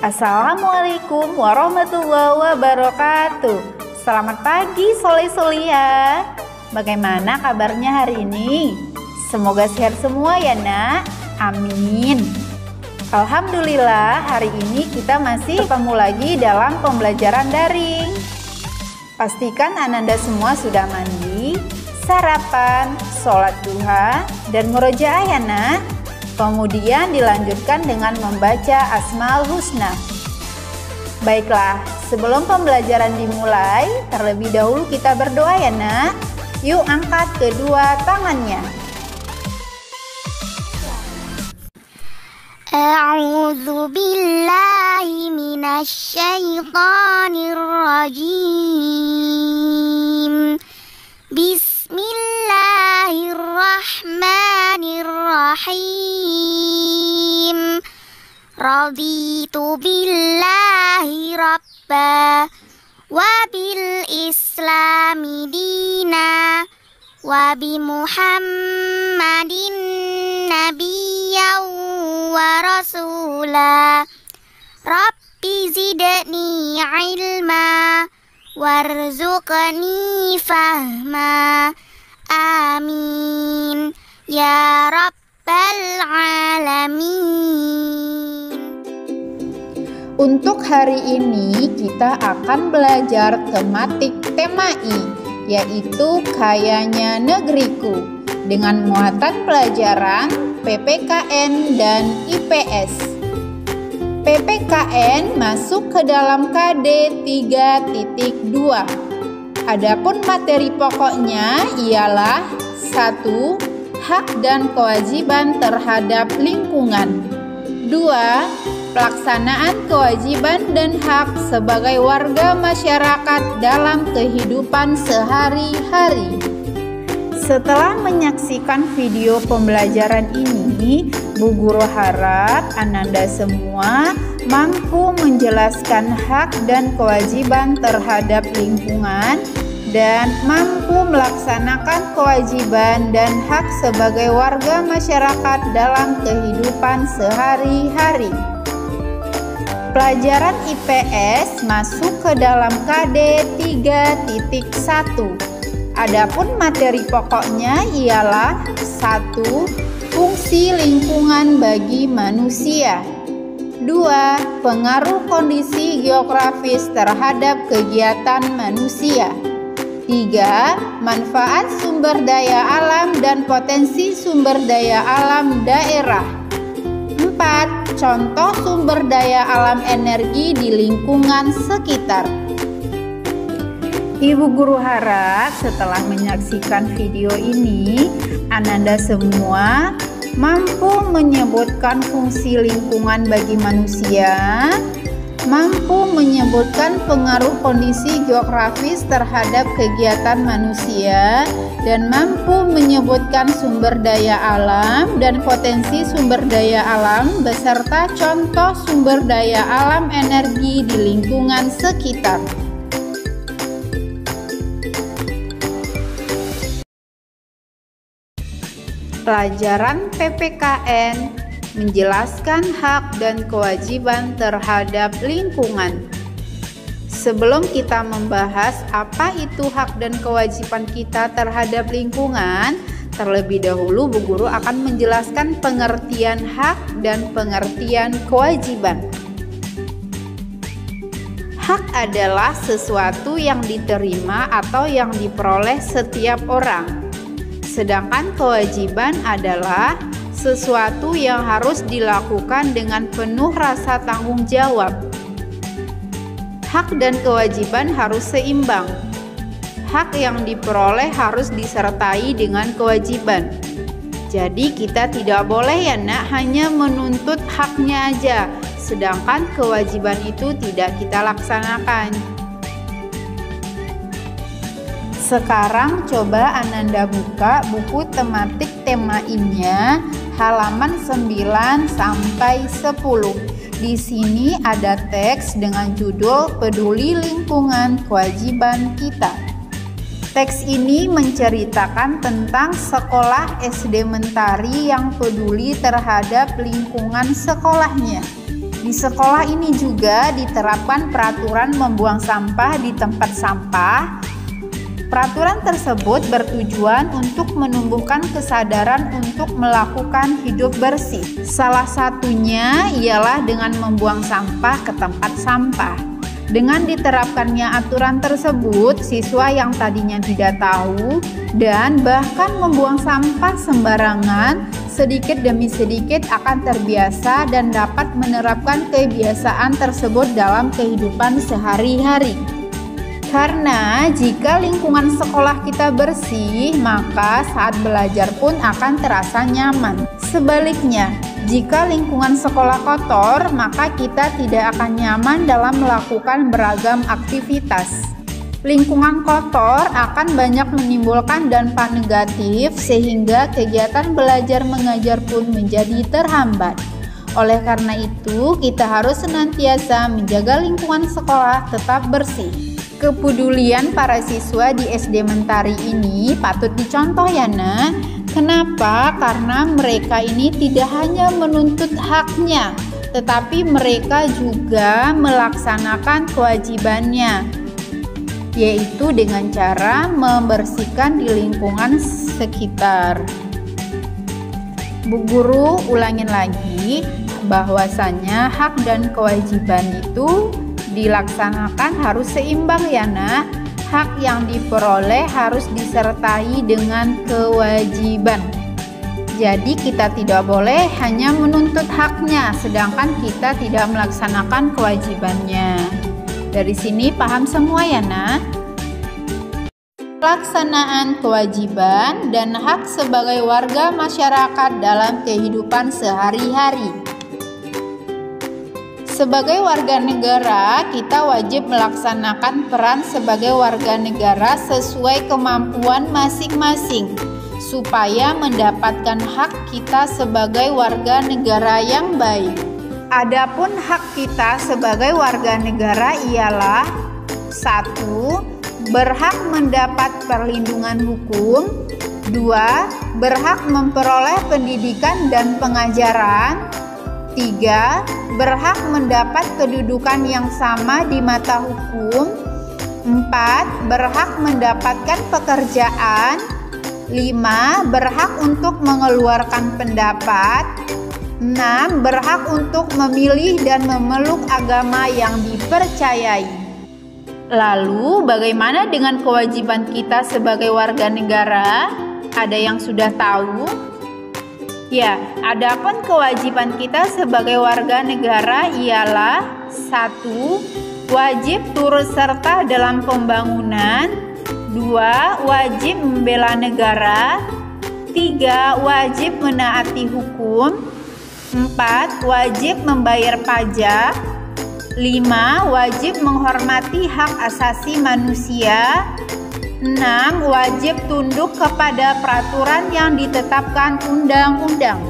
Assalamualaikum warahmatullahi wabarakatuh. Selamat pagi Soleh Solia. Bagaimana kabarnya hari ini? Semoga sehat semua ya nak. Amin. Alhamdulillah hari ini kita masih ketemu lagi dalam pembelajaran daring. Pastikan Ananda semua sudah mandi, sarapan, sholat duha, dan murojaah ya nak Kemudian dilanjutkan dengan membaca Asmaul Husna. Baiklah, sebelum pembelajaran dimulai, terlebih dahulu kita berdoa ya nak. Yuk angkat kedua tangannya. A'udzu billahi minasy rajim. Bismillahirrahmanirrahim. بسم الله الرحمن الرحيم رضيت بالله ربا وبالإسلام دينا وبمحمد نبيا ورسولا رب زدني علما warzuqni fahma. Amin. Ya rabbal alamin. Untuk hari ini kita akan belajar tematik tema I yaitu kayanya negeriku dengan muatan pelajaran PPKN dan IPS. PPKN masuk ke dalam KD 3.2. Adapun materi pokoknya ialah 1. Hak dan kewajiban terhadap lingkungan. 2 pelaksanaan kewajiban dan hak sebagai warga masyarakat dalam kehidupan sehari-hari. Setelah menyaksikan video pembelajaran ini, Bu Guru harap Ananda semua mampu menjelaskan hak dan kewajiban terhadap lingkungan dan mampu melaksanakan kewajiban dan hak sebagai warga masyarakat dalam kehidupan sehari-hari. Pelajaran IPS masuk ke dalam KD 3.1. Adapun materi pokoknya ialah 1. Fungsi lingkungan bagi manusia. 2. Pengaruh kondisi geografis terhadap kegiatan manusia. 3. Manfaat sumber daya alam dan potensi sumber daya alam daerah. 4 contoh sumber daya alam energi di lingkungan sekitar. Ibu guru harap setelah menyaksikan video ini, Ananda semua mampu menyebutkan fungsi lingkungan bagi manusia, mampu menyebutkan pengaruh kondisi geografis terhadap kegiatan manusia dan mampu menyebutkan sumber daya alam dan potensi sumber daya alam beserta contoh sumber daya alam energi di lingkungan sekitar. Pelajaran PPKN menjelaskan hak dan kewajiban terhadap lingkungan. Sebelum kita membahas apa itu hak dan kewajiban kita terhadap lingkungan, terlebih dahulu Bu Guru akan menjelaskan pengertian hak dan pengertian kewajiban. Hak adalah sesuatu yang diterima atau yang diperoleh setiap orang. Sedangkan kewajiban adalah sesuatu yang harus dilakukan dengan penuh rasa tanggung jawab. Hak dan kewajiban harus seimbang. Hak yang diperoleh harus disertai dengan kewajiban. Jadi kita tidak boleh ya nak hanya menuntut haknya aja, sedangkan kewajiban itu tidak kita laksanakan. Sekarang coba Ananda buka buku tematik tema innya halaman 9 sampai 10. Di sini ada teks dengan judul Peduli Lingkungan Kewajiban Kita. Teks ini menceritakan tentang sekolah SD Mentari yang peduli terhadap lingkungan sekolahnya. Di sekolah ini juga diterapkan peraturan membuang sampah di tempat sampah. Peraturan tersebut bertujuan untuk menumbuhkan kesadaran untuk melakukan hidup bersih. Salah satunya ialah dengan membuang sampah ke tempat sampah. Dengan diterapkannya aturan tersebut, siswa yang tadinya tidak tahu dan bahkan membuang sampah sembarangan sedikit demi sedikit akan terbiasa dan dapat menerapkan kebiasaan tersebut dalam kehidupan sehari-hari. Karena jika lingkungan sekolah kita bersih, maka saat belajar pun akan terasa nyaman. Sebaliknya, jika lingkungan sekolah kotor, maka kita tidak akan nyaman dalam melakukan beragam aktivitas. Lingkungan kotor akan banyak menimbulkan dampak negatif sehingga kegiatan belajar mengajar pun menjadi terhambat. Oleh karena itu, kita harus senantiasa menjaga lingkungan sekolah tetap bersih. Kepedulian para siswa di SD Mentari ini patut dicontoh ya nak. Kenapa? Karena mereka ini tidak hanya menuntut haknya, tetapi mereka juga melaksanakan kewajibannya, yaitu dengan cara membersihkan di lingkungan sekitar. Bu Guru ulangin lagi bahwasanya hak dan kewajiban itu dilaksanakan harus seimbang ya nak. Hak yang diperoleh harus disertai dengan kewajiban. Jadi kita tidak boleh hanya menuntut haknya sedangkan kita tidak melaksanakan kewajibannya. Dari sini paham semua ya nak? Pelaksanaan kewajiban dan hak sebagai warga masyarakat dalam kehidupan sehari-hari. Sebagai warga negara, kita wajib melaksanakan peran sebagai warga negara sesuai kemampuan masing-masing, supaya mendapatkan hak kita sebagai warga negara yang baik. Adapun hak kita sebagai warga negara ialah satu, berhak mendapat perlindungan hukum, dua, berhak memperoleh pendidikan dan pengajaran, tiga, berhak mendapat kedudukan yang sama di mata hukum. 4. Berhak mendapatkan pekerjaan. 5. Berhak untuk mengeluarkan pendapat. 6. Berhak untuk memilih dan memeluk agama yang dipercayai. Lalu, bagaimana dengan kewajiban kita sebagai warga negara? Ada yang sudah tahu? Ya, adapun kewajiban kita sebagai warga negara ialah satu, wajib turut serta dalam pembangunan, dua, wajib membela negara, tiga, wajib menaati hukum, empat, wajib membayar pajak, lima, wajib menghormati hak asasi manusia, 6. Wajib tunduk kepada peraturan yang ditetapkan undang-undang.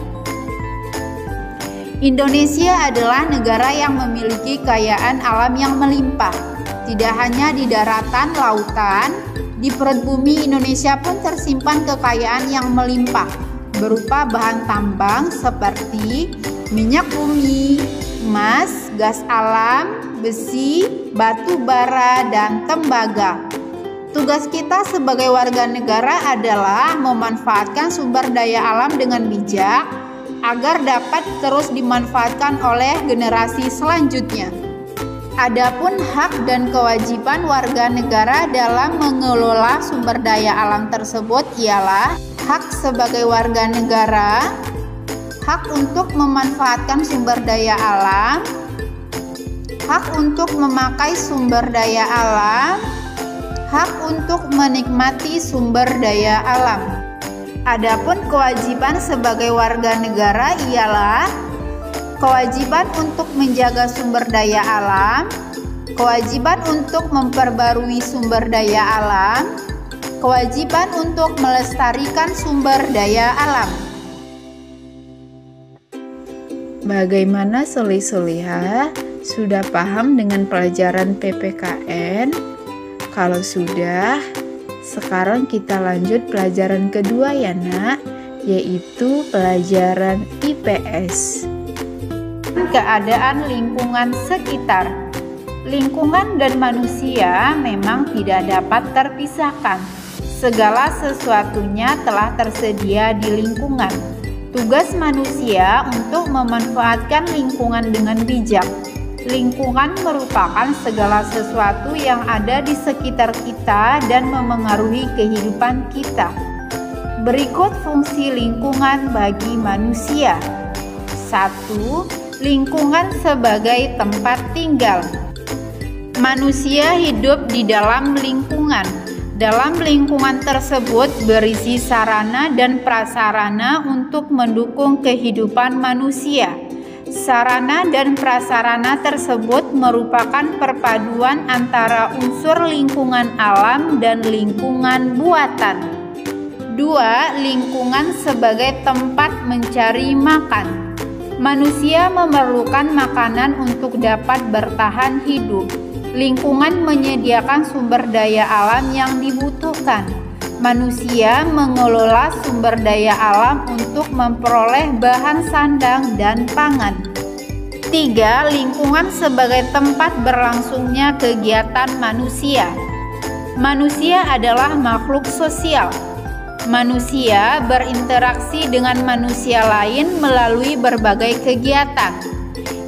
Indonesia adalah negara yang memiliki kekayaan alam yang melimpah. Tidak hanya di daratan, lautan, di perut bumi Indonesia pun tersimpan kekayaan yang melimpah berupa bahan tambang seperti minyak bumi, emas, gas alam, besi, batu bara, dan tembaga. Tugas kita sebagai warga negara adalah memanfaatkan sumber daya alam dengan bijak agar dapat terus dimanfaatkan oleh generasi selanjutnya. Adapun hak dan kewajiban warga negara dalam mengelola sumber daya alam tersebut ialah hak sebagai warga negara, hak untuk memanfaatkan sumber daya alam, hak untuk memakai sumber daya alam, hak untuk menikmati sumber daya alam. Adapun kewajiban sebagai warga negara ialah kewajiban untuk menjaga sumber daya alam, kewajiban untuk memperbarui sumber daya alam, kewajiban untuk melestarikan sumber daya alam. Bagaimana Soli-Soliha? Sudah paham dengan pelajaran PPKN? Kalau sudah, sekarang kita lanjut pelajaran kedua ya nak, yaitu pelajaran IPS. keadaan lingkungan sekitar. Lingkungan dan manusia memang tidak dapat terpisahkan. Segala sesuatunya telah tersedia di lingkungan. Tugas manusia untuk memanfaatkan lingkungan dengan bijak. Lingkungan merupakan segala sesuatu yang ada di sekitar kita dan memengaruhi kehidupan kita. Berikut fungsi lingkungan bagi manusia. 1. Lingkungan sebagai tempat tinggal. Manusia hidup di dalam lingkungan. Dalam lingkungan tersebut berisi sarana dan prasarana untuk mendukung kehidupan manusia. Sarana dan prasarana tersebut merupakan perpaduan antara unsur lingkungan alam dan lingkungan buatan. Dua, lingkungan sebagai tempat mencari makan. Manusia memerlukan makanan untuk dapat bertahan hidup. Lingkungan menyediakan sumber daya alam yang dibutuhkan. Manusia mengelola sumber daya alam untuk memperoleh bahan sandang dan pangan. Tiga, lingkungan sebagai tempat berlangsungnya kegiatan manusia. Manusia adalah makhluk sosial. Manusia berinteraksi dengan manusia lain melalui berbagai kegiatan,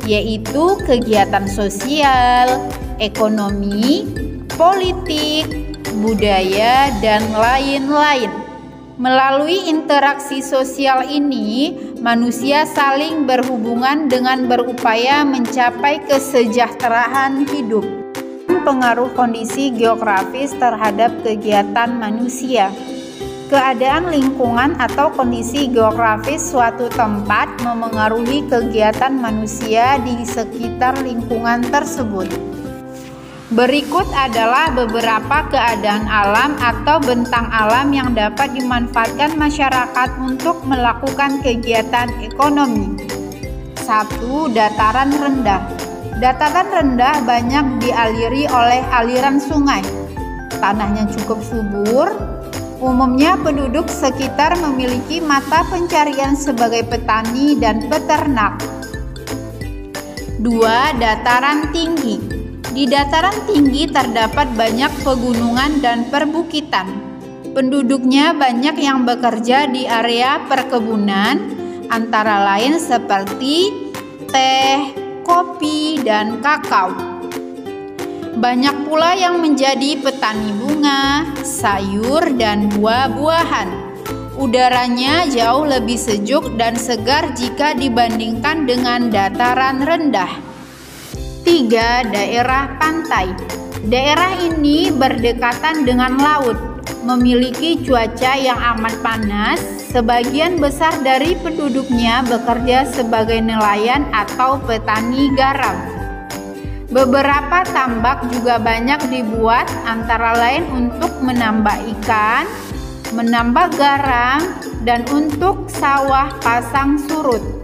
yaitu kegiatan sosial, ekonomi, politik, budaya, dan lain-lain. Melalui interaksi sosial ini, manusia saling berhubungan dengan berupaya mencapai kesejahteraan hidup. Pengaruh kondisi geografis terhadap kegiatan manusia. Keadaan lingkungan atau kondisi geografis suatu tempat memengaruhi kegiatan manusia di sekitar lingkungan tersebut. Berikut adalah beberapa keadaan alam atau bentang alam yang dapat dimanfaatkan masyarakat untuk melakukan kegiatan ekonomi. 1. Dataran rendah. Dataran rendah banyak dialiri oleh aliran sungai. Tanahnya cukup subur. Umumnya penduduk sekitar memiliki mata pencarian sebagai petani dan peternak. 2. Dataran tinggi di dataran tinggi terdapat banyak pegunungan dan perbukitan. Penduduknya banyak yang bekerja di area perkebunan, antara lain seperti teh, kopi, dan kakao. Banyak pula yang menjadi petani bunga, sayur, dan buah-buahan. Udaranya jauh lebih sejuk dan segar jika dibandingkan dengan dataran rendah. 3. Daerah pantai. Daerah ini berdekatan dengan laut, memiliki cuaca yang amat panas. Sebagian besar dari penduduknya bekerja sebagai nelayan atau petani garam. Beberapa tambak juga banyak dibuat antara lain untuk menambah ikan, menambah garam, dan untuk sawah pasang surut.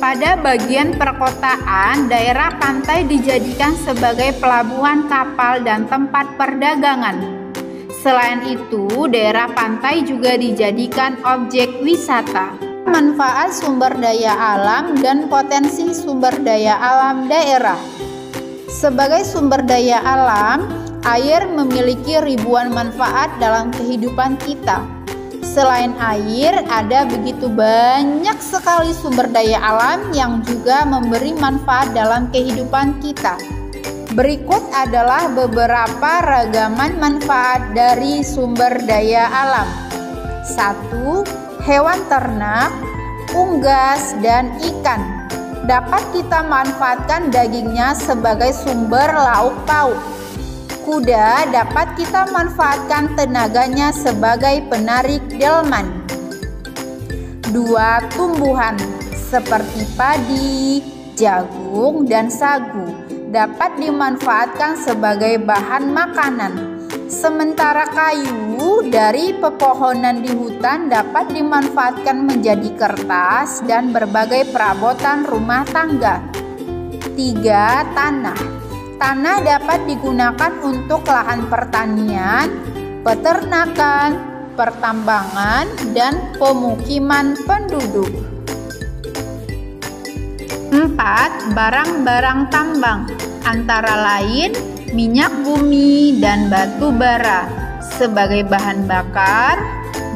Pada bagian perkotaan, daerah pantai dijadikan sebagai pelabuhan kapal dan tempat perdagangan. Selain itu, daerah pantai juga dijadikan objek wisata. Manfaat sumber daya alam dan potensi sumber daya alam daerah. Sebagai sumber daya alam, air memiliki ribuan manfaat dalam kehidupan kita Selain air, ada begitu banyak sekali sumber daya alam yang juga memberi manfaat dalam kehidupan kita. Berikut adalah beberapa ragaman manfaat dari sumber daya alam. 1. Hewan ternak, unggas, dan ikan. Dapat kita manfaatkan dagingnya sebagai sumber lauk pauk kuda dapat kita manfaatkan tenaganya sebagai penarik delman. Dua tumbuhan seperti padi, jagung, dan sagu dapat dimanfaatkan sebagai bahan makanan. Sementara kayu dari pepohonan di hutan dapat dimanfaatkan menjadi kertas dan berbagai perabotan rumah tangga. Tiga Tanah Tanah dapat digunakan untuk lahan pertanian, peternakan, pertambangan, dan pemukiman penduduk. 4. Barang-barang tambang antara lain minyak bumi dan batu bara sebagai bahan bakar,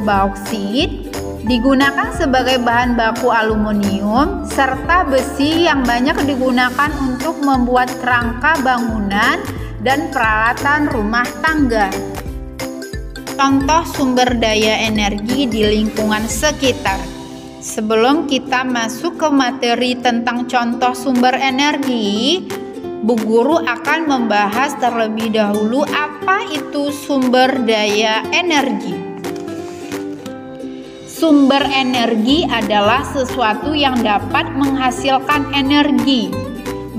bauksit, digunakan sebagai bahan baku aluminium, serta besi yang banyak digunakan untuk membuat kerangka bangunan dan peralatan rumah tangga. Contoh sumber daya energi di lingkungan sekitar. Sebelum kita masuk ke materi tentang contoh sumber energi, Bu Guru akan membahas terlebih dahulu apa itu sumber daya energi. Sumber energi adalah sesuatu yang dapat menghasilkan energi,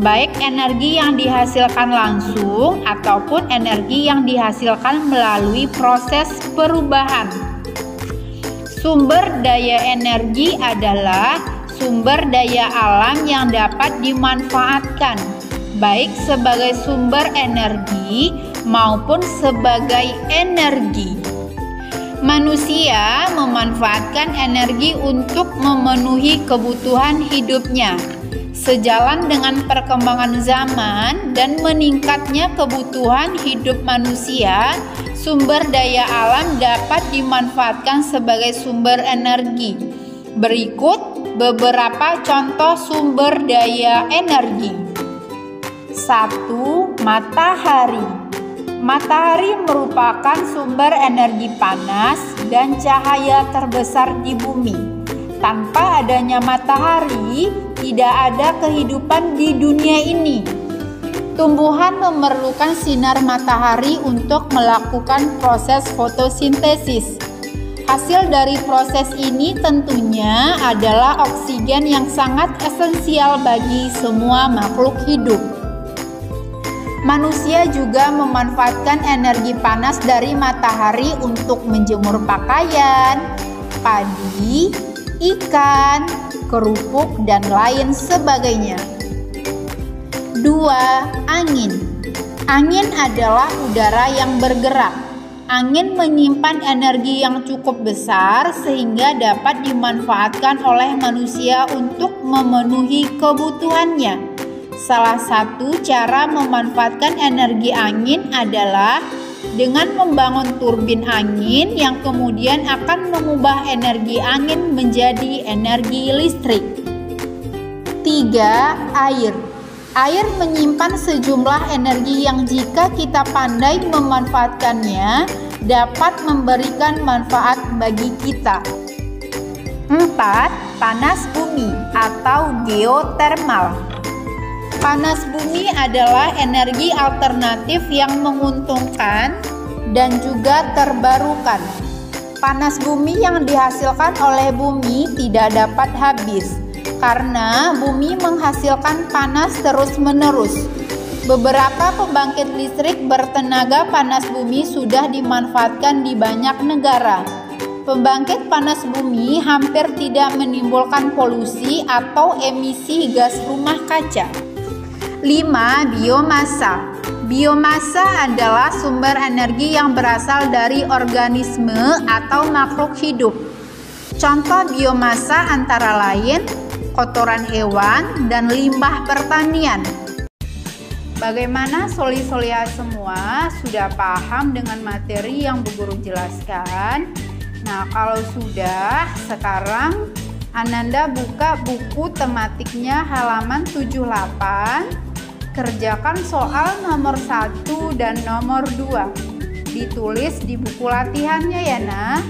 baik energi yang dihasilkan langsung ataupun energi yang dihasilkan melalui proses perubahan. Sumber daya energi adalah sumber daya alam yang dapat dimanfaatkan baik sebagai sumber energi maupun sebagai energi. Manusia memanfaatkan energi untuk memenuhi kebutuhan hidupnya. Sejalan dengan perkembangan zaman dan meningkatnya kebutuhan hidup manusia, sumber daya alam dapat dimanfaatkan sebagai sumber energi. Berikut beberapa contoh sumber daya energi. 1. Matahari Matahari merupakan sumber energi panas dan cahaya terbesar di bumi. Tanpa adanya matahari, tidak ada kehidupan di dunia ini. Tumbuhan memerlukan sinar matahari untuk melakukan proses fotosintesis. Hasil dari proses ini tentunya adalah oksigen yang sangat esensial bagi semua makhluk hidup. Manusia juga memanfaatkan energi panas dari matahari untuk menjemur pakaian, padi, ikan, kerupuk, dan lain sebagainya. 2. Angin Angin adalah udara yang bergerak. Angin menyimpan energi yang cukup besar sehingga dapat dimanfaatkan oleh manusia untuk memenuhi kebutuhannya. Salah satu cara memanfaatkan energi angin adalah dengan membangun turbin angin yang kemudian akan mengubah energi angin menjadi energi listrik. 3. Air Air menyimpan sejumlah energi yang jika kita pandai memanfaatkannya dapat memberikan manfaat bagi kita. 4. Panas bumi atau geotermal Panas bumi adalah energi alternatif yang menguntungkan dan juga terbarukan. Panas bumi yang dihasilkan oleh bumi tidak dapat habis karena bumi menghasilkan panas terus-menerus. Beberapa pembangkit listrik bertenaga panas bumi sudah dimanfaatkan di banyak negara. Pembangkit panas bumi hampir tidak menimbulkan polusi atau emisi gas rumah kaca. 5. Biomasa Biomasa adalah sumber energi yang berasal dari organisme atau makhluk hidup. Contoh biomasa antara lain kotoran hewan dan limbah pertanian. Bagaimana soli-solia semua sudah paham dengan materi yang Bu Guru jelaskan? Nah, kalau sudah, sekarang Ananda buka buku tematiknya halaman 78 Kerjakan soal nomor 1 dan nomor 2. Ditulis di buku latihannya ya, Nah.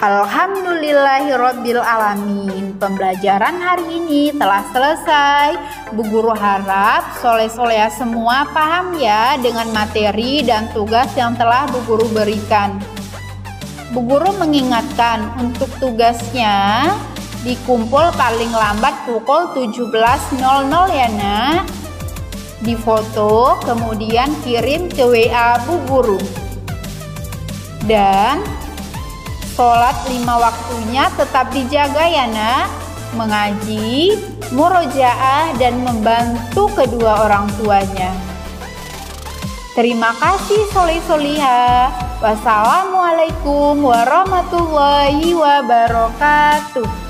Alhamdulillahirobbil alamin. Pembelajaran hari ini telah selesai. Bu Guru harap soleh-soleh semua paham ya dengan materi dan tugas yang telah Bu Guru berikan. Bu Guru mengingatkan untuk tugasnya dikumpul paling lambat pukul 17.00 ya nak di foto kemudian kirim ke WA Bu Guru dan sholat lima waktunya tetap dijaga ya nak mengaji, murojaah dan membantu kedua orang tuanya. Terima kasih Solih Soliha. Wassalamualaikum warahmatullahi wabarakatuh.